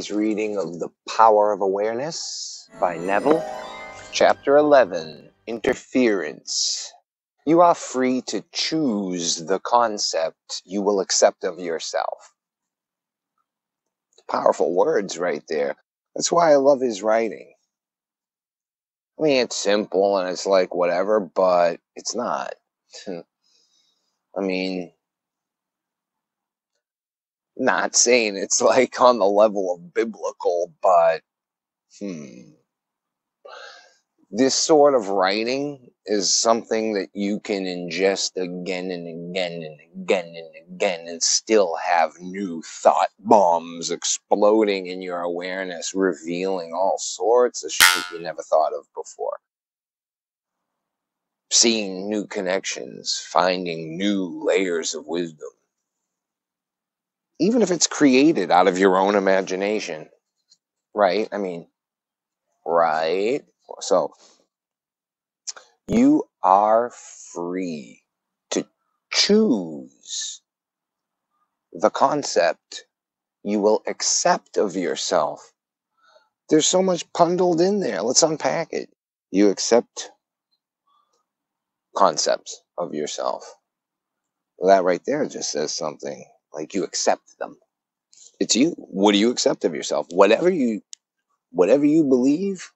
today's reading of The Power of Awareness by Neville, Chapter 11 Interference. You are free to choose the concept you will accept of yourself. Powerful words right there. That's why I love his writing. I mean, it's simple and it's like whatever, but it's not. I mean, not saying it's like on the level of biblical, but hmm. This sort of writing is something that you can ingest again and again and again and again and still have new thought bombs exploding in your awareness, revealing all sorts of shit you never thought of before. Seeing new connections, finding new layers of wisdom even if it's created out of your own imagination, right? I mean, right? So you are free to choose the concept you will accept of yourself. There's so much bundled in there. Let's unpack it. You accept concepts of yourself. That right there just says something. Like you accept them. It's you. What do you accept of yourself? Whatever you whatever you believe.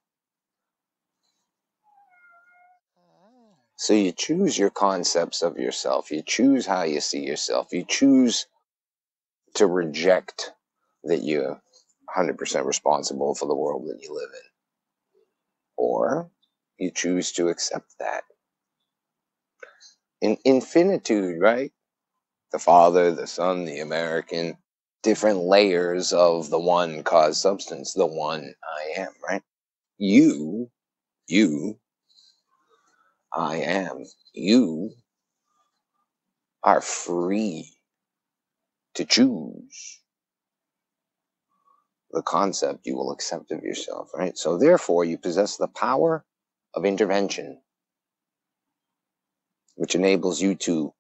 So you choose your concepts of yourself. You choose how you see yourself. You choose to reject that you're 100% responsible for the world that you live in. Or you choose to accept that. In infinitude, right? The Father, the Son, the American, different layers of the one cause substance, the one I am, right? You, you, I am, you are free to choose the concept you will accept of yourself, right? So therefore, you possess the power of intervention, which enables you to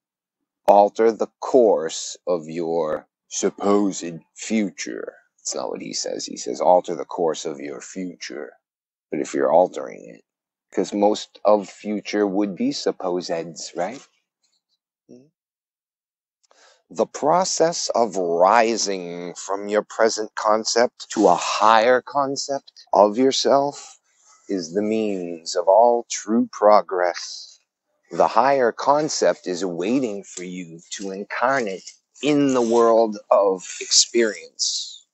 alter the course of your supposed future. That's not what he says. He says alter the course of your future. But if you're altering it, because most of future would be supposeds, right? Mm-hmm. The process of rising from your present concept to a higher concept of yourself is the means of all true progress the higher concept is waiting for you to incarnate in the world of experience.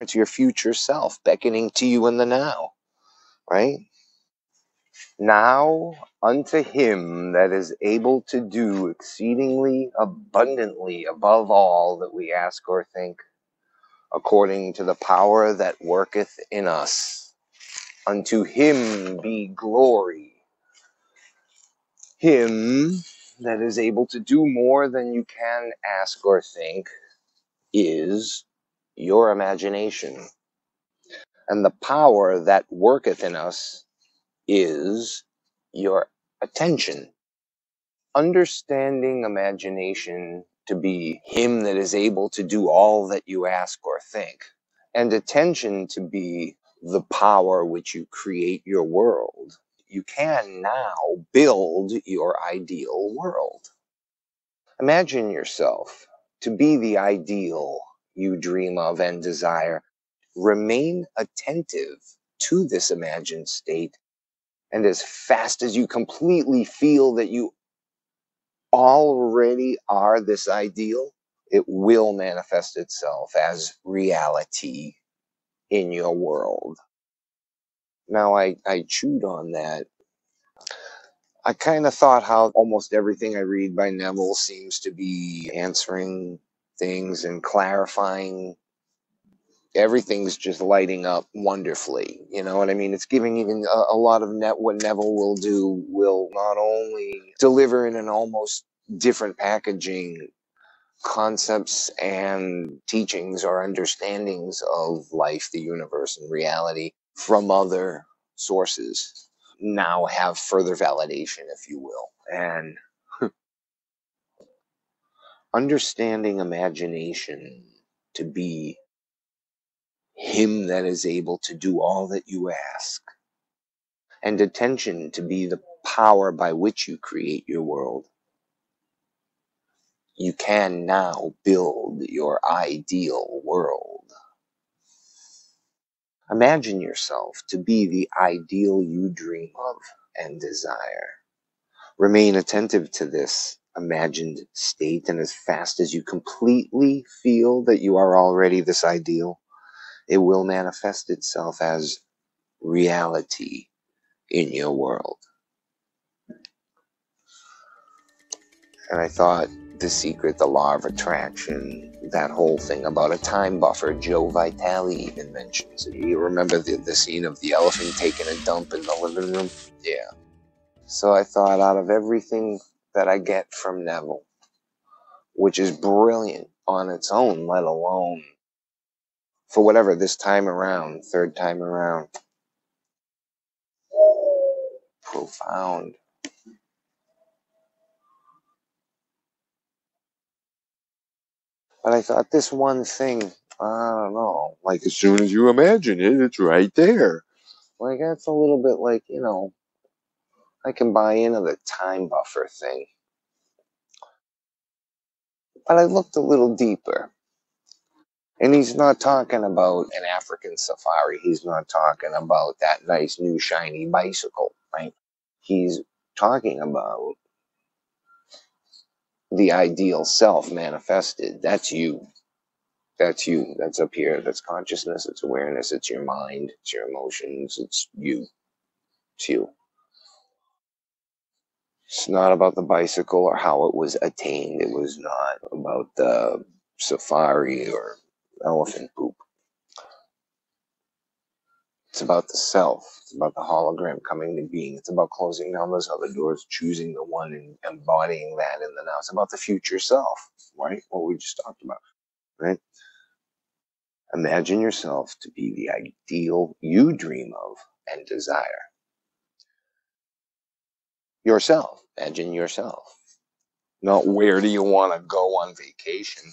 It's your future self beckoning to you in the now, right? Now unto him that is able to do exceedingly abundantly above all that we ask or think, according to the power that worketh in us. Unto him be glory him that is able to do more than you can ask or think is your imagination. And the power that worketh in us is your attention. Understanding imagination to be him that is able to do all that you ask or think, and attention to be the power which you create your world you can now build your ideal world. Imagine yourself to be the ideal you dream of and desire. Remain attentive to this imagined state, and as fast as you completely feel that you already are this ideal, it will manifest itself as reality in your world. Now, I, I chewed on that. I kind of thought how almost everything I read by Neville seems to be answering things and clarifying. Everything's just lighting up wonderfully. You know what I mean? It's giving even a, a lot of net what Neville will do will not only deliver in an almost different packaging concepts and teachings or understandings of life, the universe, and reality, from other sources now have further validation, if you will. And understanding imagination to be Him that is able to do all that you ask, and attention to be the power by which you create your world. You can now build your ideal world. Imagine yourself to be the ideal you dream of and desire. Remain attentive to this imagined state, and as fast as you completely feel that you are already this ideal, it will manifest itself as reality in your world. And I thought The Secret, The Law of Attraction, that whole thing about a time buffer, Joe Vitale even mentions it. You remember the, the scene of the elephant taking a dump in the living room? Yeah. So I thought out of everything that I get from Neville, which is brilliant on its own, let alone for whatever this time around, third time around. Profound. But I thought this one thing, I don't know, like as soon as you imagine it, it's right there. Like that's a little bit like, you know, I can buy into the time buffer thing. But I looked a little deeper. And he's not talking about an African safari. He's not talking about that nice new shiny bicycle, right? He's talking about the ideal self manifested. That's you. That's you. That's up here. That's consciousness. It's awareness. It's your mind. It's your emotions. It's you. It's you. It's not about the bicycle or how it was attained. It was not about the safari or elephant poop. It's about the self. It's about the hologram coming to being. It's about closing down those other doors, choosing the one and embodying that in the now. It's about the future self, right? What we just talked about, right? Imagine yourself to be the ideal you dream of and desire. Yourself. Imagine yourself. Not where do you want to go on vacation,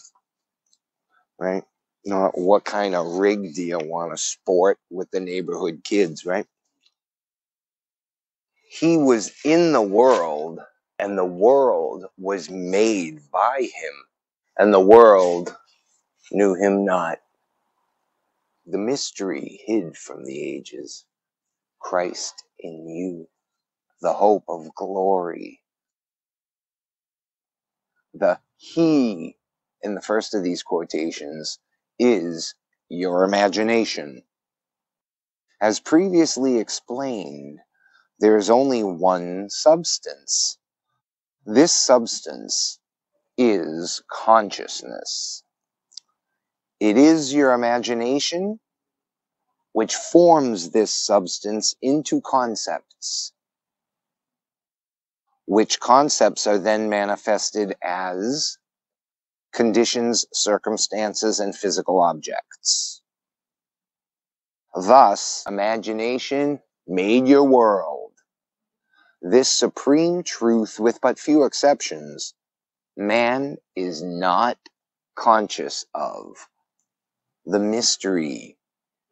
right? Not what kind of rig do you want to sport with the neighborhood kids, right? He was in the world and the world was made by him and the world knew him not. The mystery hid from the ages. Christ in you, the hope of glory. The He in the first of these quotations is your imagination. As previously explained, there is only one substance. This substance is consciousness. It is your imagination which forms this substance into concepts, which concepts are then manifested as conditions, circumstances, and physical objects. Thus, imagination made your world. This supreme truth, with but few exceptions, man is not conscious of. The mystery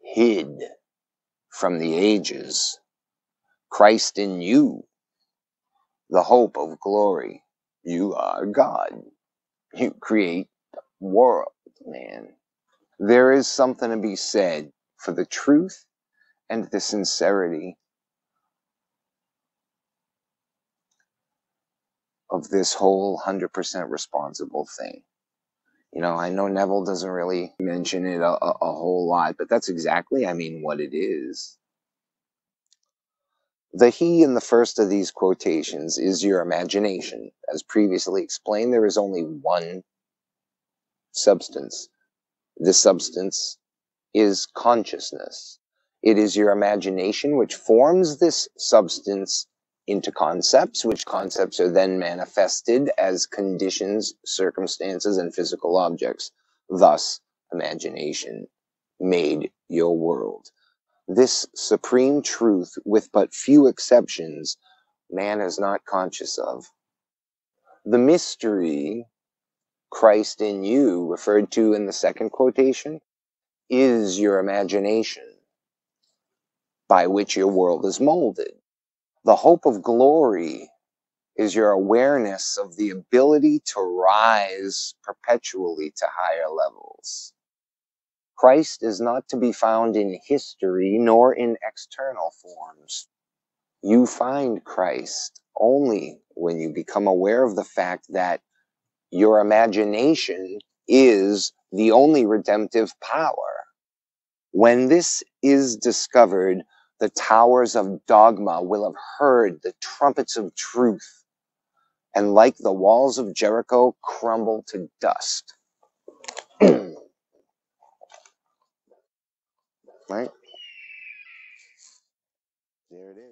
hid from the ages. Christ in you, the hope of glory. You are God. You create world, man. There is something to be said for the truth and the sincerity of this whole 100% responsible thing. You know, I know Neville doesn't really mention it a, a, a whole lot, but that's exactly, I mean, what it is. The he in the first of these quotations is your imagination. As previously explained, there is only one substance. This substance is consciousness. It is your imagination which forms this substance into concepts, which concepts are then manifested as conditions, circumstances, and physical objects. Thus, imagination made your world. This supreme truth, with but few exceptions, man is not conscious of. The mystery, Christ in you, referred to in the second quotation, is your imagination by which your world is molded. The hope of glory is your awareness of the ability to rise perpetually to higher levels. Christ is not to be found in history nor in external forms. You find Christ only when you become aware of the fact that your imagination is the only redemptive power. When this is discovered, the towers of dogma will have heard the trumpets of truth, and like the walls of Jericho, crumble to dust. There it is.